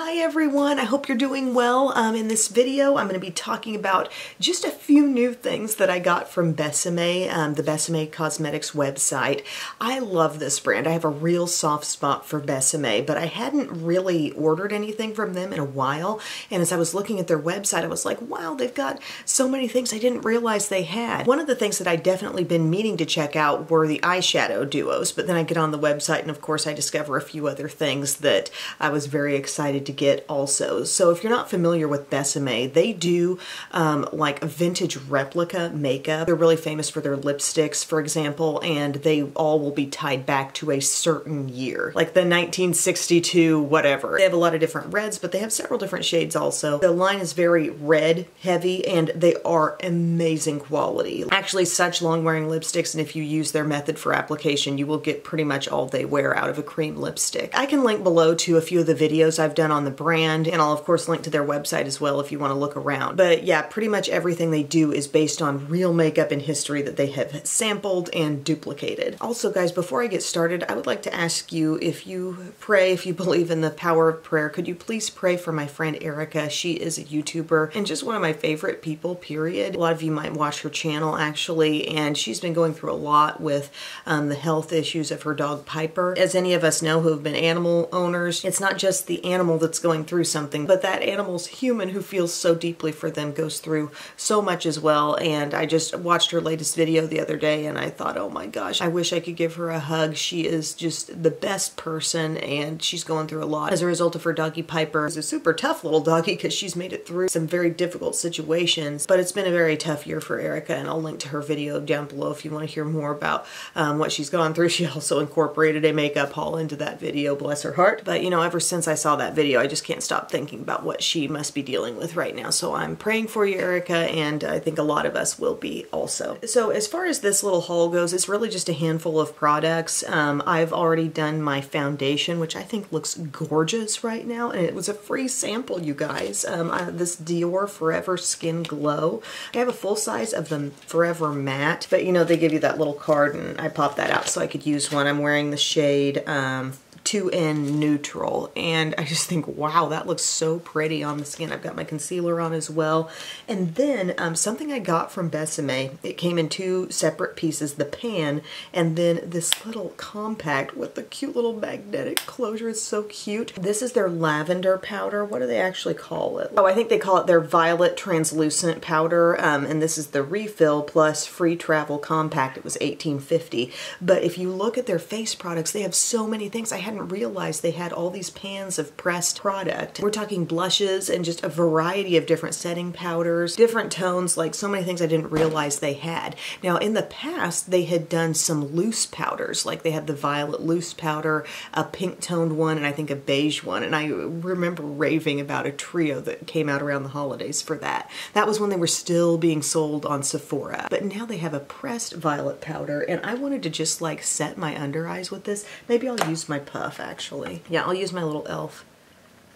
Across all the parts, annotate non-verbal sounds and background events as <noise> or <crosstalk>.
Hi everyone, I hope you're doing well. Um, in this video, I'm going to be talking about just a few new things that I got from Besame, um, the Besame Cosmetics website. I love this brand. I have a real soft spot for Besame, but I hadn't really ordered anything from them in a while. And as I was looking at their website, I was like, wow, they've got so many things I didn't realize they had. One of the things that I definitely been meaning to check out were the eyeshadow duos, but then I get on the website and of course I discover a few other things that I was very excited to get also. So if you're not familiar with Besame, they do um, like vintage replica makeup. They're really famous for their lipsticks, for example, and they all will be tied back to a certain year, like the 1962 whatever. They have a lot of different reds, but they have several different shades also. The line is very red heavy and they are amazing quality. Actually such long wearing lipsticks and if you use their method for application, you will get pretty much all they wear out of a cream lipstick. I can link below to a few of the videos I've done on on the brand, and I'll of course link to their website as well if you want to look around. But yeah, pretty much everything they do is based on real makeup in history that they have sampled and duplicated. Also guys, before I get started, I would like to ask you if you pray, if you <laughs> believe in the power of prayer, could you please pray for my friend Erica? She is a YouTuber and just one of my favorite people, period. A lot of you might watch her channel actually, and she's been going through a lot with um, the health issues of her dog Piper. As any of us know who have been animal owners, it's not just the animal that that's going through something, but that animal's human who feels so deeply for them goes through so much as well. And I just watched her latest video the other day and I thought, oh my gosh, I wish I could give her a hug. She is just the best person and she's going through a lot as a result of her doggy Piper. Is a super tough little doggy because she's made it through some very difficult situations, but it's been a very tough year for Erica and I'll link to her video down below if you want to hear more about um, what she's gone through. <laughs> She also incorporated a makeup haul into that video, bless her heart. But you know, ever since I saw that video, I just can't stop thinking about what she must be dealing with right now. So I'm praying for you, Erica, and I think a lot of us will be also. So as far as this little haul goes, it's really just a handful of products. Um, I've already done my foundation, which I think looks gorgeous right now, and it was a free sample, you guys. Um, I, this Dior Forever Skin Glow. I have a full size of the Forever Matte, but you know, they give you that little card, and I popped that out so I could use one. I'm wearing the shade um, 2N Neutral. And I just think, wow, that looks so pretty on the skin. I've got my concealer on as well. And then um, something I got from Besame, it came in two separate pieces, the pan, and then this little compact with the cute little magnetic closure. It's so cute. This is their lavender powder. What do they actually call it? Oh, I think they call it their violet translucent powder. Um, and this is the refill plus free travel compact. It was 1850. But if you look at their face products, they have so many things. I hadn't hadn't realized they had all these pans of pressed product. We're talking blushes and just a variety of different setting powders, different tones, like so many things I didn't realize they had. Now in the past, they had done some loose powders, like they had the violet loose powder, a pink toned one, and I think a beige one. And I remember raving about a trio that came out around the holidays for that. That was when they were still being sold on Sephora. But now they have a pressed violet powder, and I wanted to just like set my under eyes with this. Maybe I'll use my puff puff actually. Yeah, I'll use my little e.l.f.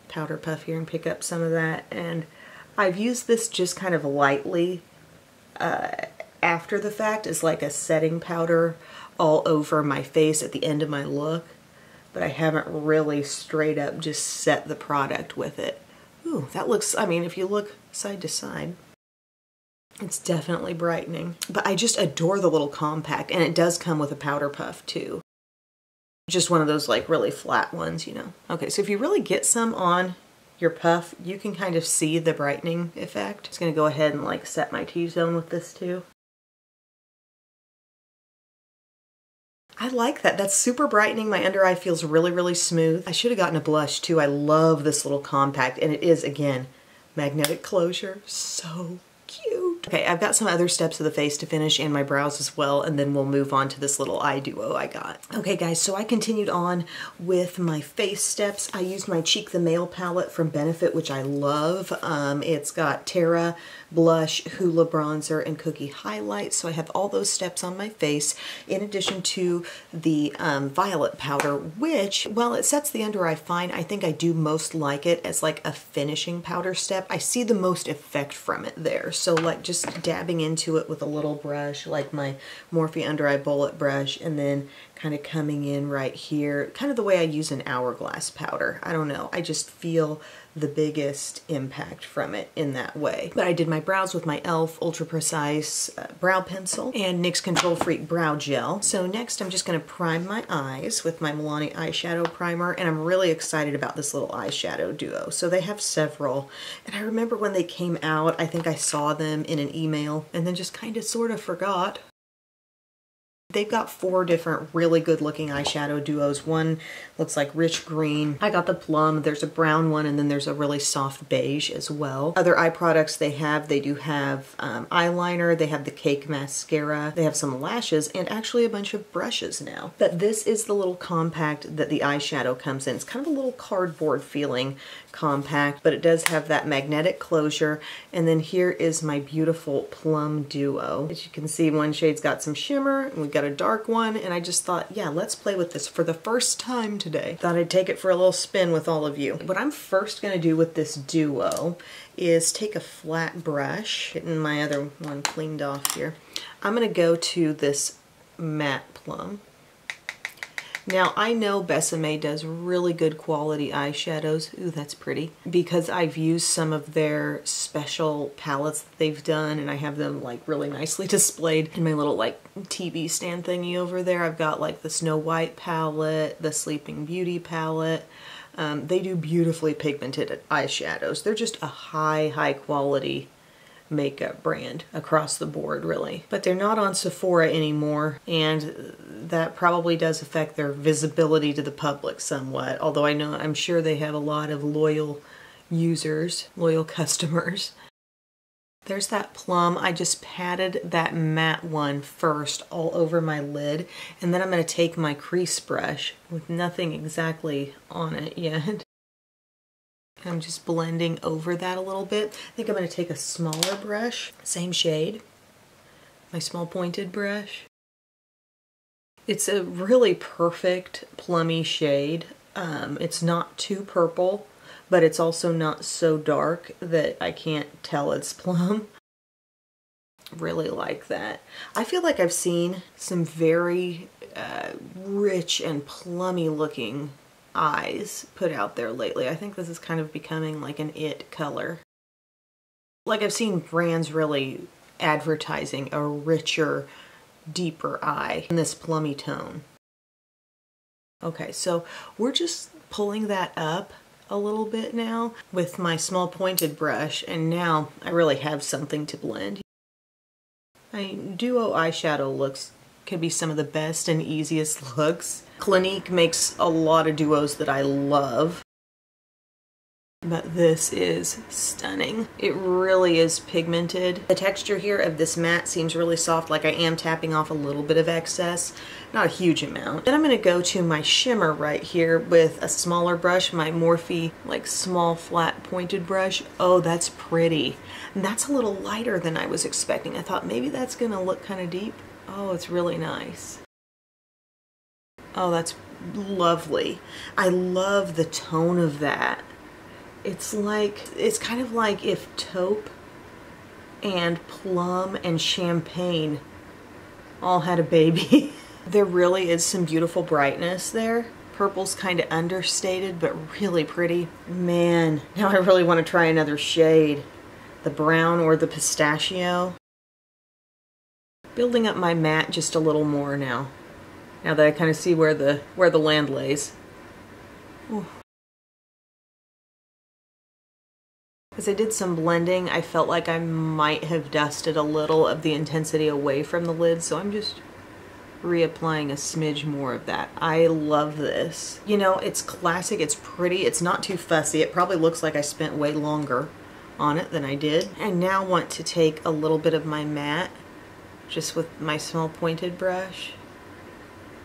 powder puff here and pick up some of that. And I've used this just kind of lightly uh, after the fact as like a setting powder all over my face at the end of my look. But I haven't really straight up just set the product with it. Ooh, that looks, I mean, if you look side to side, it's definitely brightening. But I just adore the little compact, and it does come with a powder puff too just one of those like really flat ones, you know. Okay, so if you really get some on your puff, you can kind of see the brightening effect. Just gonna go ahead and like set my T-zone with this too. I like that. That's super brightening. My under eye feels really, really smooth. I should have gotten a blush too. I love this little compact and it is, again, magnetic closure. So cute. Okay, I've got some other steps of the face to finish and my brows as well, and then we'll move on to this little eye duo I got. Okay guys, so I continued on with my face steps. I used my Cheek the Male palette from Benefit, which I love. Um, it's got Terra, blush, Hoola bronzer, and Cookie highlight. So I have all those steps on my face in addition to the um, violet powder, which, while it sets the under eye fine, I think I do most like it as like a finishing powder step. I see the most effect from it there. So like just dabbing into it with a little brush, like my Morphe Under Eye Bullet brush, and then kind of coming in right here, kind of the way I use an hourglass powder. I don't know, I just feel the biggest impact from it in that way. But I did my brows with my e.l.f. Ultra Precise uh, Brow Pencil and NYX Control Freak Brow Gel. So next I'm just going to prime my eyes with my Milani Eyeshadow Primer and I'm really excited about this little eyeshadow duo. So they have several and I remember when they came out I think I saw them in an email and then just kind of sort of forgot. They've got four different really good looking eyeshadow duos. One looks like rich green. I got the plum. There's a brown one and then there's a really soft beige as well. Other eye products they have, they do have um, eyeliner, they have the cake mascara, they have some lashes and actually a bunch of brushes now. But this is the little compact that the eyeshadow comes in. It's kind of a little cardboard feeling compact, but it does have that magnetic closure. And then here is my beautiful plum duo. As you can see, one shade's got some shimmer and we've got got a dark one and I just thought, yeah, let's play with this for the first time today. Thought I'd take it for a little spin with all of you. What I'm first gonna do with this duo is take a flat brush, getting my other one cleaned off here. I'm gonna go to this matte plum now I know Besame does really good quality eyeshadows. Ooh, that's pretty. Because I've used some of their special palettes that they've done and I have them like really nicely <laughs> displayed in my little like TV stand thingy over there. I've got like the Snow White palette, the Sleeping Beauty palette. Um, they do beautifully pigmented eyeshadows. They're just a high, high quality makeup brand across the board really. But they're not on Sephora anymore and that probably does affect their visibility to the public somewhat. Although I know I'm sure they have a lot of loyal users, loyal <laughs> customers. There's that plum. I just patted that matte one first all over my lid and then I'm going to take my crease brush with nothing exactly on it <laughs> yet I'm just blending over that a little bit. I think I'm going to take a smaller brush, same shade, my small pointed brush. It's a really perfect plummy shade. Um, it's not too purple, but it's also not so dark that I can't tell it's <laughs> plum. Really like that. I feel like I've seen some very uh, rich and plummy looking eyes put out there lately. I think this is kind of becoming like an it color. Like I've seen brands really advertising a richer, deeper eye in this plummy tone. Okay, so we're just pulling that up a little bit now with my small pointed brush and now I really have something to blend. My duo oh, eyeshadow looks could be some of the best and easiest <laughs> looks. Clinique makes a lot of duos that I love. But this is stunning. It really is pigmented. The texture here of this matte seems really soft, like I am tapping off a little bit of excess, not a huge amount. Then I'm gonna go to my shimmer right here with a smaller brush, my Morphe like small flat pointed brush. Oh, that's pretty. And that's a little lighter than I was expecting. I thought maybe that's gonna look kind of deep. Oh, it's really nice. Oh, that's lovely. I love the tone of that. It's like, it's kind of like if taupe and plum and champagne all had a baby. <laughs> there really is some beautiful brightness there. Purple's kind of understated, but really pretty. Man, now I really want to try another shade. The brown or the pistachio building up my matte just a little more now. Now that I kind of see where the where the land lays. As I did some blending, I felt like I might have dusted a little of the intensity away from the lid, so I'm just reapplying a smidge more of that. I love this. You know, it's classic, it's pretty, it's not too fussy. It probably looks like I spent way longer on it than I did. I now want to take a little bit of my matte just with my small pointed brush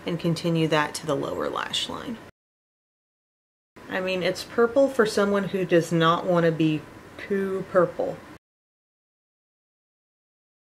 and continue that to the lower lash line. I mean, it's purple for someone who does not want to be too purple.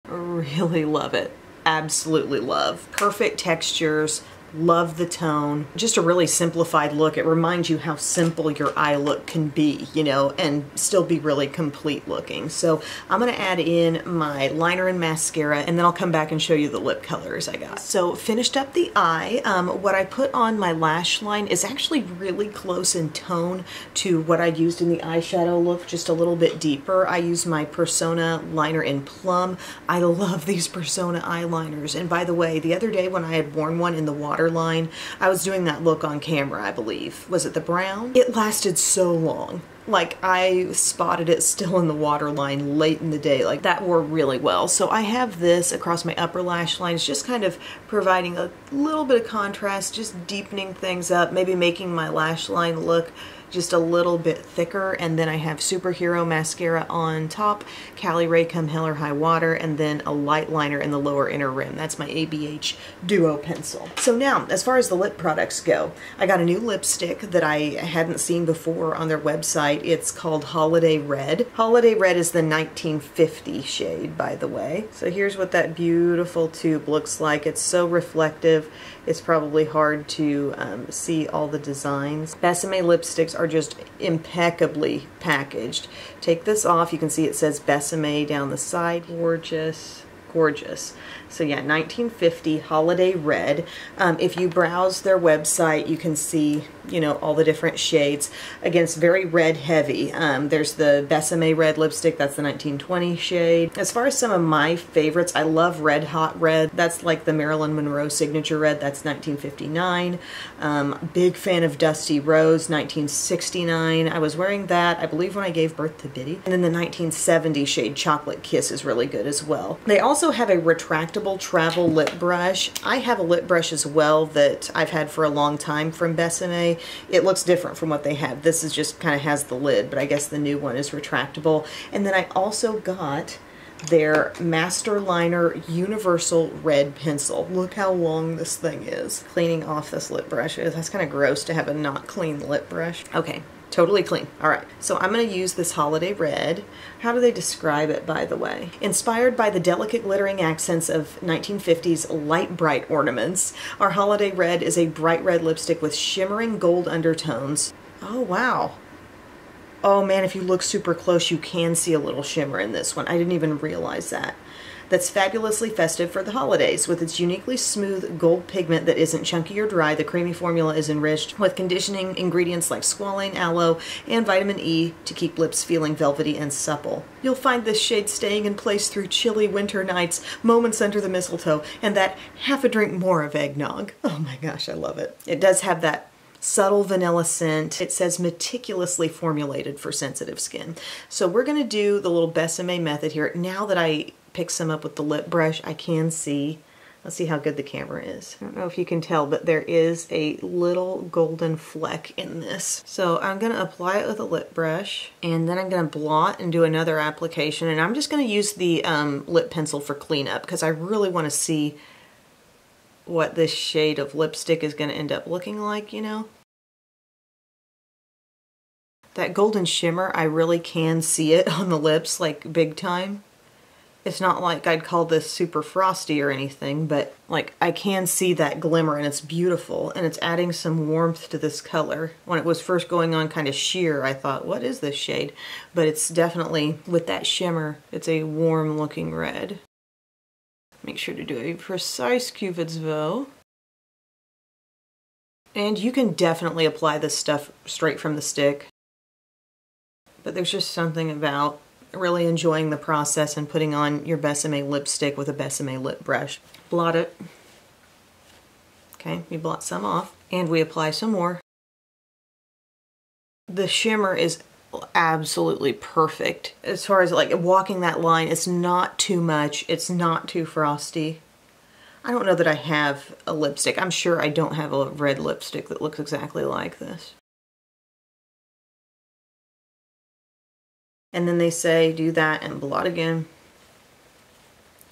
Really love it. Absolutely love. Perfect textures, Love the tone. Just a really simplified look. It reminds you how simple your eye look can be, you know, and still be really complete looking. So I'm going to add in my liner and mascara and then I'll come back and show you the lip colors I got. So finished up the eye. Um, what I put on my lash line is actually really close in tone to what I used in the eyeshadow look, just a little bit deeper. I use my Persona liner in Plum. I love <laughs> these Persona eyeliners. And by the way, the other day when I had worn one in the water waterline. I was doing that look on camera, I believe. Was it the brown? It lasted so long. Like I spotted it still in the waterline late in the day. Like that wore really well. So I have this across my upper lash lines, just kind of providing a little bit of contrast, just deepening things up, maybe making my lash line look just a little bit thicker and then I have Superhero Mascara on top, Cali Ray Come Hell or High Water, and then a light liner in the lower inner rim. That's my ABH Duo Pencil. So now, as far as the lip products go, I got a new lipstick that I hadn't seen before on their website. It's called Holiday Red. Holiday Red is the 1950 shade, by the way. So here's what that beautiful tube looks like. It's so reflective. It's probably hard to um, see all the designs. Besame lipsticks are just impeccably packaged. Take this off. You can see it says Besame down the side. Gorgeous, gorgeous. So yeah, 1950 Holiday Red. Um, if you browse their website, you can see, you know, all the different shades. Again, it's very red heavy. Um, there's the Besame Red lipstick, that's the 1920 shade. As far as some of my favorites, I love Red Hot Red. That's like the Marilyn Monroe Signature Red, that's 1959. Um, big fan of Dusty Rose, 1969. I was wearing that, I believe, when I gave birth to Biddy. And then the 1970 shade Chocolate Kiss is really good as well. They also have a retractable travel lip brush. I have a lip brush as well that I've had for a long time from Besame. It looks different from what they have. This is just kind of has the lid, but I guess the new one is retractable. And then I also got their Master Liner Universal Red Pencil. Look how long this thing is. Cleaning off this lip brush. Is that's kind of gross to have a not clean lip brush. Okay, Totally clean. All right, so I'm going to use this holiday red. How do they describe it, by the way? Inspired by the delicate glittering accents of 1950s light bright ornaments, our holiday red is a bright red lipstick with shimmering gold undertones. Oh, wow. Oh man, if you look super close, you can see a little shimmer in this one. I didn't even realize that that's fabulously festive for the holidays. With its uniquely smooth gold pigment that isn't chunky or dry, the creamy formula is enriched with conditioning ingredients like squalane, aloe, and vitamin E to keep lips feeling velvety and supple. You'll find this shade staying in place through chilly winter nights, moments under the mistletoe, and that half a drink more of eggnog. Oh my gosh, I love it. It does have that subtle vanilla scent. It says meticulously formulated for sensitive skin. So we're going to do the little Besame method here. Now that I pick some up with the lip brush, I can see, let's see how good the camera is. I don't know if you can tell, but there is a little golden fleck in this. So I'm gonna apply it with a lip brush and then I'm gonna blot and do another application. And I'm just gonna use the um, lip pencil for cleanup because I really wanna see what this shade of lipstick is gonna end up looking like, you know? That golden shimmer, I really can see it <laughs> on the lips like big time. It's not like I'd call this super frosty or anything, but like I can see that glimmer and it's beautiful and it's adding some warmth to this color. When it was first going on kind of sheer, I thought, what is this shade? But it's definitely, with that shimmer, it's a warm looking red. Make sure to do a precise Cupid's bow. And you can definitely apply this stuff straight from the stick. But there's just something about really enjoying the process and putting on your Besame lipstick with a Besame lip brush. Blot it. Okay, we blot some off and we apply some more. The shimmer is absolutely perfect. As far as like walking that line, it's not too much, it's not too frosty. I don't know that I have a lipstick. I'm sure I don't have a red lipstick that looks exactly like this. And then they say do that and blot again.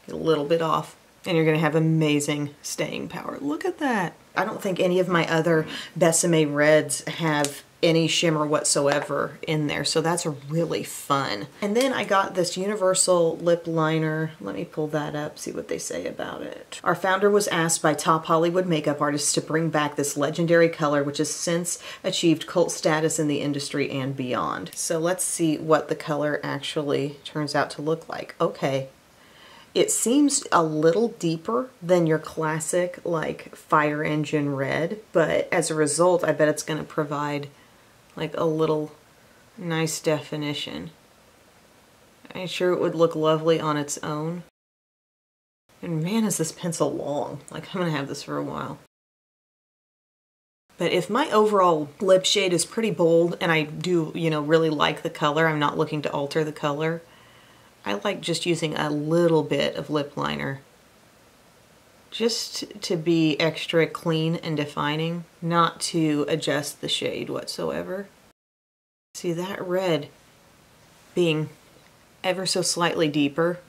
Get a little bit off and you're to have amazing staying power. Look at that. I don't think any of my other Besame Reds have any shimmer whatsoever in there. So that's really fun. And then I got this universal lip liner. Let me pull that up, see what they say about it. Our founder was asked by top Hollywood makeup artists to bring back this legendary color, which has since achieved cult status in the industry and beyond. So let's see what the color actually turns out to look like. Okay, it seems a little deeper than your classic like fire engine red, but as a result, I bet it's going to provide like a little nice definition. I'm sure it would look lovely on its own. And man, is this pencil long. Like, I'm to have this for a while. But if my overall lip shade is pretty bold and I do, you know, really like the color, I'm not looking to alter the color, I like just using a little bit of lip liner just to be extra clean and defining, not to adjust the shade whatsoever. See that red being ever so slightly deeper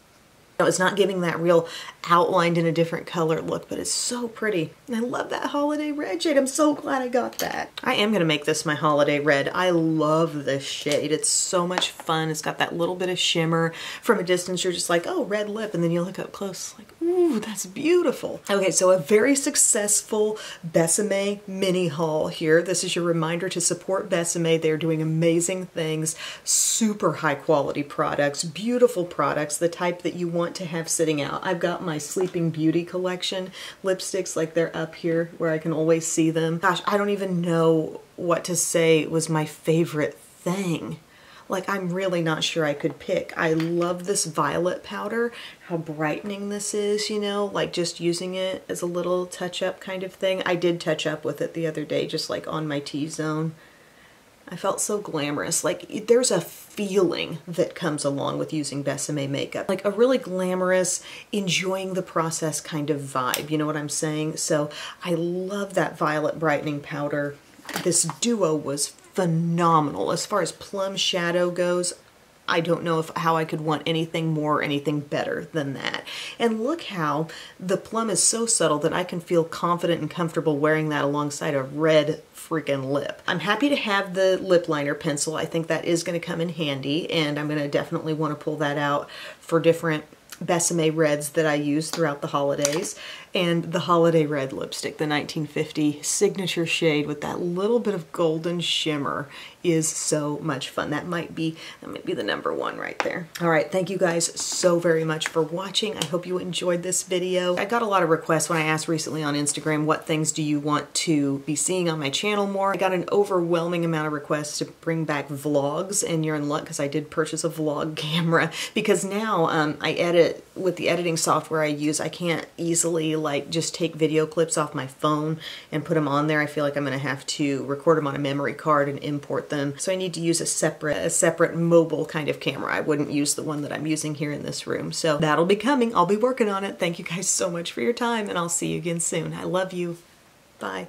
it's not giving that real outlined in a different color look, but it's so pretty. And I love that holiday red shade. I'm so glad I got that. I am going to make this my holiday red. I love this shade. It's so much fun. It's got that little bit of shimmer. From a distance, you're just like, oh, red lip. And then you look up close, like, ooh, that's beautiful. Okay, so a very successful Besame mini haul here. This is your reminder to support Besame. They're doing amazing things, super high quality products, beautiful products, the type that you want want to have sitting out. I've got my Sleeping Beauty collection lipsticks, like they're up here where I can always see them. Gosh, I don't even know what to say was my favorite thing. Like, I'm really not sure I could pick. I love this violet powder, how brightening this is, you know, like just using it as a little touch-up kind of thing. I did touch up with it the other day, just like on my T-zone. I felt so glamorous. Like there's a feeling that comes along with using Besame makeup. Like a really glamorous, enjoying the process kind of vibe. You know what I'm saying? So I love that violet brightening powder. This duo was phenomenal. As far as plum shadow goes, I don't know if how I could want anything more, anything better than that. And look how the plum is so subtle that I can feel confident and comfortable wearing that alongside a red freaking lip. I'm happy to have the lip liner pencil. I think that is going to come in handy and I'm going to definitely want to pull that out for different Besame reds that I use throughout the holidays and the holiday red lipstick, the 1950 signature shade with that little bit of golden shimmer is so much fun. That might be that might be the number one right there. All right, thank you guys so very much for watching. I hope you enjoyed this video. I got a lot of requests when I asked recently on Instagram what things do you want to be seeing on my channel more. I got an overwhelming amount of requests to bring back vlogs and you're in luck because I did purchase a vlog <laughs> camera because now um, I edit with the editing software I use I can't easily like just take video clips off my phone and put them on there. I feel like I'm to have to record them on a memory card and import them. So I need to use a separate, a separate mobile kind of camera. I wouldn't use the one that I'm using here in this room. So that'll be coming. I'll be working on it. Thank you guys so much for your time and I'll see you again soon. I love you. Bye.